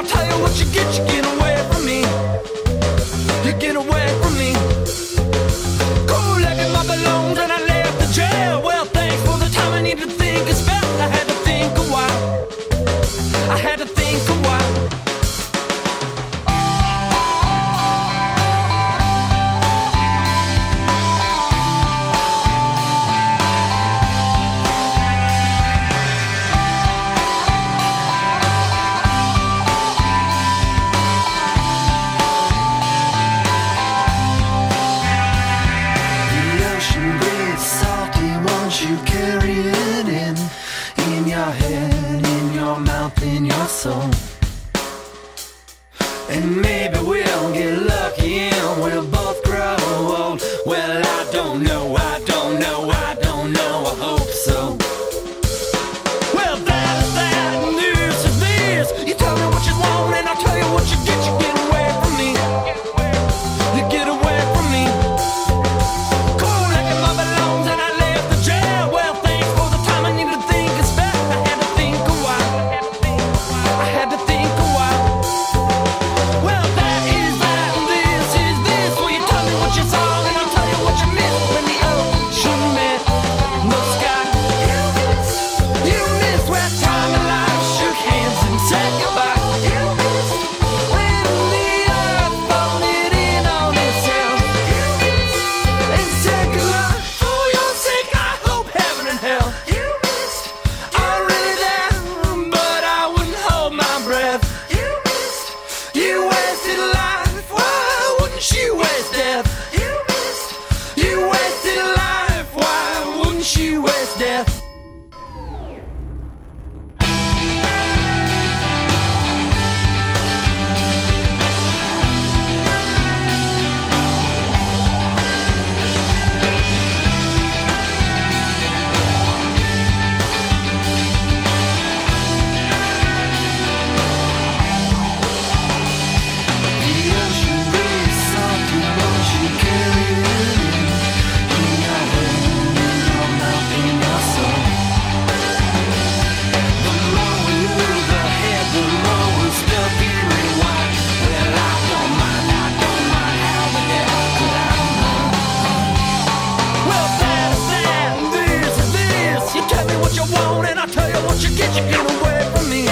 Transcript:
I'll tell you what you get, you get so And I tell you what you get, you get away from me.